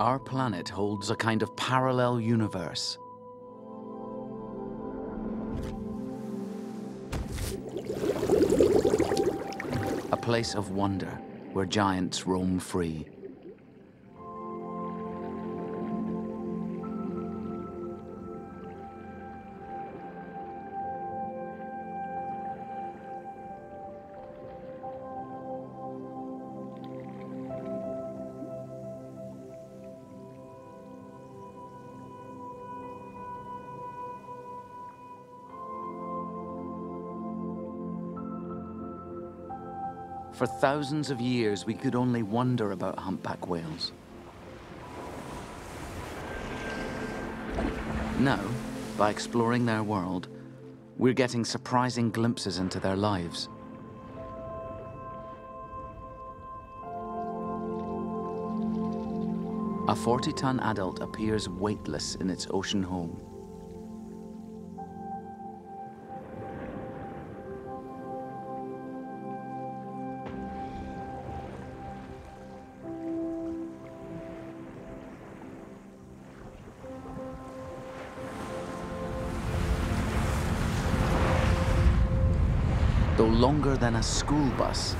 Our planet holds a kind of parallel universe. A place of wonder where giants roam free. For thousands of years, we could only wonder about humpback whales. Now, by exploring their world, we're getting surprising glimpses into their lives. A 40-ton adult appears weightless in its ocean home. Longer than a school bus,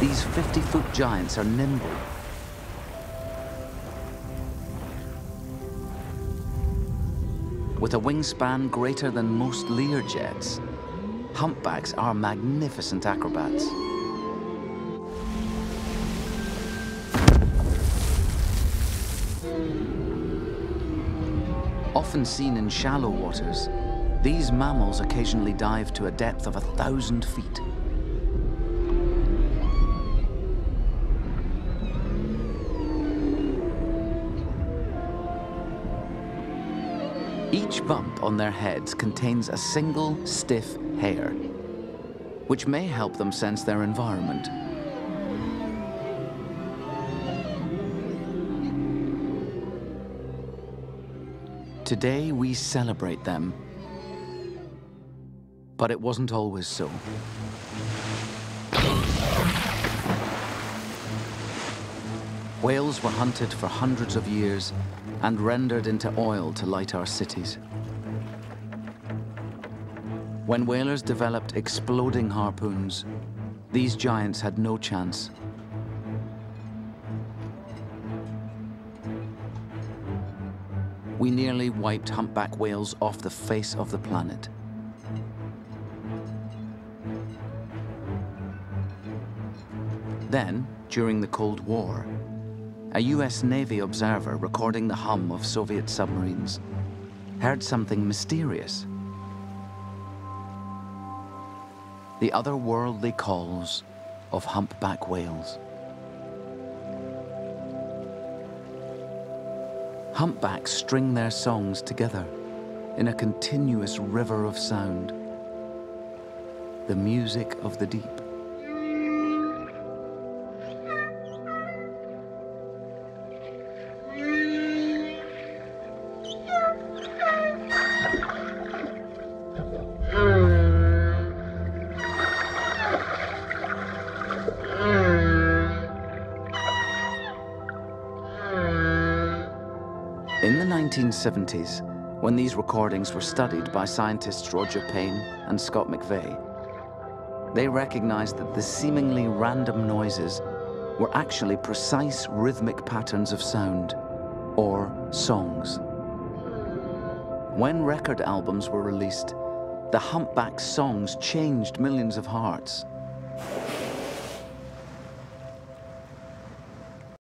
these 50-foot giants are nimble. With a wingspan greater than most Learjets, humpbacks are magnificent acrobats. Often seen in shallow waters, these mammals occasionally dive to a depth of a thousand feet. Each bump on their heads contains a single stiff hair, which may help them sense their environment. Today we celebrate them but it wasn't always so. Whales were hunted for hundreds of years and rendered into oil to light our cities. When whalers developed exploding harpoons, these giants had no chance. We nearly wiped humpback whales off the face of the planet. Then, during the Cold War, a US Navy observer recording the hum of Soviet submarines heard something mysterious. The otherworldly calls of humpback whales. Humpbacks string their songs together in a continuous river of sound, the music of the deep. In the 1970s, when these recordings were studied by scientists Roger Payne and Scott McVay, they recognized that the seemingly random noises were actually precise rhythmic patterns of sound, or songs. When record albums were released, the humpback songs changed millions of hearts